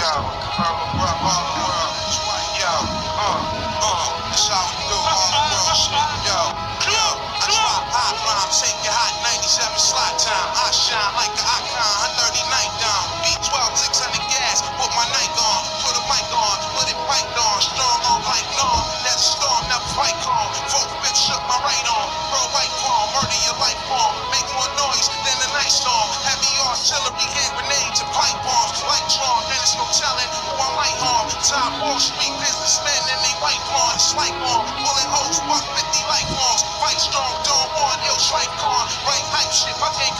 Yo, Wall Street businessmen and they white pawn. Slight bomb, bullet holes, buck 50 light bombs. Fight strong, dawn on, ill strike con. Right hype shit, my game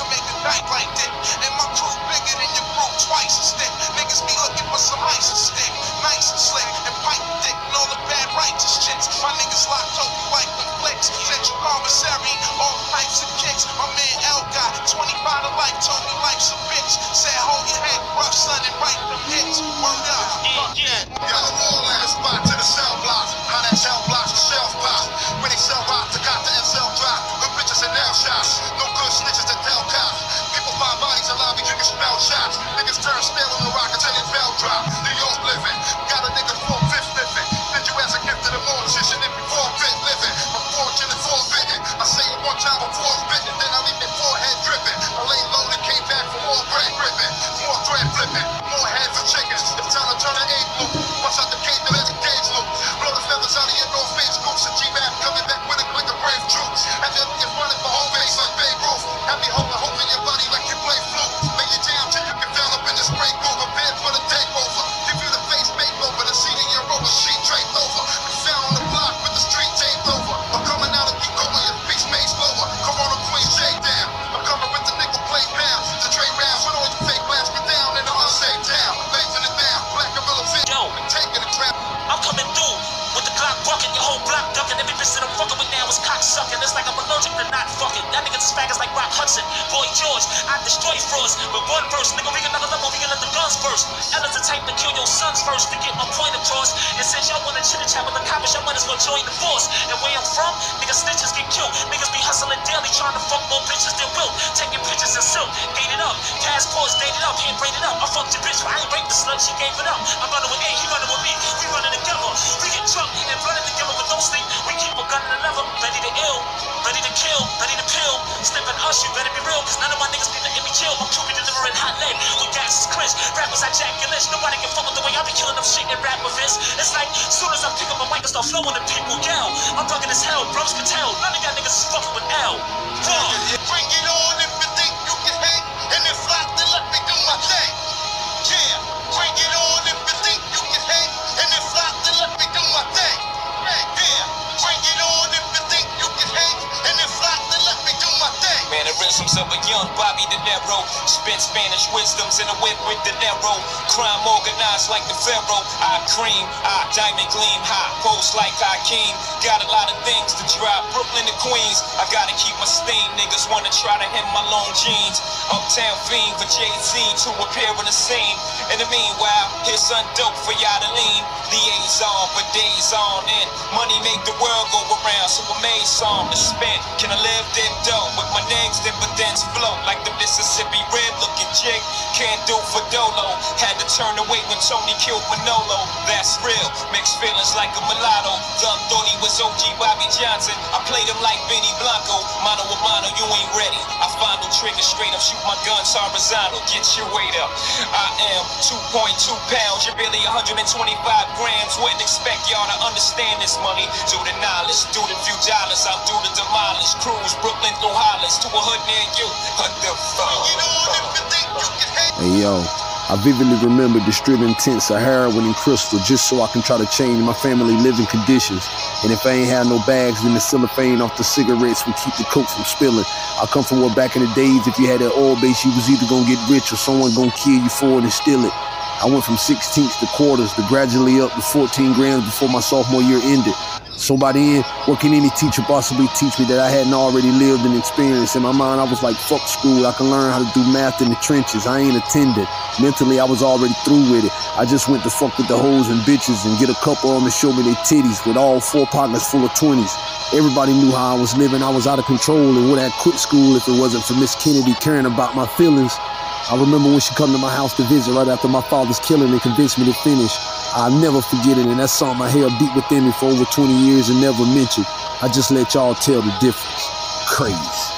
Niggas turn stale on the rock until they bell drop. New York living. Got a nigga full fifth living. Send you as a gift to the mortician if you forfeit living. I'm fortunate forbidden. I say it one time before bitten, then I leave it forehead dripping. I lay low and came back for more bread ripping. More thread flipping. Cock sucking. It's like I'm allergic to not fucking. That niggas is faggots like Rock Hudson. Boy George, I destroy frauds. With one verse, nigga, we another level, we can let the guns burst. Ella's the type to kill your sons first to get my point across. And since y'all wanna chit chat with the coppers, y'all might as well join the force. And where I'm from, niggas snitches get killed. Niggas be hustling daily, trying to fuck more bitches than will. Taking pictures in silk, gated up. Passports dated up, hand braided up. I fucked your bitch, but I ain't raped the slut, she gave it up. I'm running with A, he running with me. We running together. Sniffing you better be real, cause none of my niggas be letting me chill. I'm truly delivering hot lead with gas is clinch. Rappers I jack your list. Nobody can fuck with the way I be killing them shit and rap with this. It's like, soon as I pick up a mic I start flowing, and people yell. I'm bugging as hell, bros can tell. None of y'all niggas is fucking with L. Mannerisms of a young Bobby De Niro. Spit Spanish wisdoms in a whip with De Niro. Crime organized like the Pharaoh. I cream, I diamond gleam, high post like Hakeem. Got a lot of things to drop. Brooklyn to Queens. I gotta keep my steam. Niggas wanna try to hit my long jeans. Uptown fiend for Jay-Z to appear in the scene. In the meanwhile, here's some dope for y'all to lean. Liaison for days on end. Money make the world go around, so I made some to spend. Can I live that dough with my names dividends flow like the Mississippi red looking jig? Can't do for Dolo. Had to turn away when Tony killed Manolo. That's real. Mixed feelings like a mulatto. Dumb thought he was OG Bobby Johnson. I played him like Benny Blanco. Mono a mano, you ain't trigger straight up, shoot my guns horizontal. Get your weight up. I am 2.2 pounds. You're barely 125 grams. Wouldn't expect y'all to understand this money. Do the knowledge, do the few dollars. I'll do the demolish. Cruise Brooklyn through Hollis to a hood near you. What the fuck? Bring it on if you think you can hang. Hey yo, I vividly remember distributing tents of heroin and crystal just so I can try to change my family living conditions. And if I ain't have no bags, then the cellophane off the cigarettes would keep the coke from spilling. I come from where back in the days, if you had that oil base, you was either gonna get rich or someone gonna kill you for it and steal it. I went from 16ths to quarters to gradually up to 14 grams before my sophomore year ended. So by the end, what can any teacher possibly teach me that I hadn't already lived and experienced? In my mind, I was like, fuck school. I can learn how to do math in the trenches. I ain't attended. Mentally, I was already through with it. I just went to fuck with the hoes and bitches and get a couple of them and show me their titties with all four pockets full of 20s. Everybody knew how I was living. I was out of control and would have quit school if it wasn't for Miss Kennedy caring about my feelings. I remember when she come to my house to visit right after my father's killing and convinced me to finish. I'll never forget it, and that's something I held deep within me for over 20 years and never mentioned. I just let y'all tell the difference. Crazy.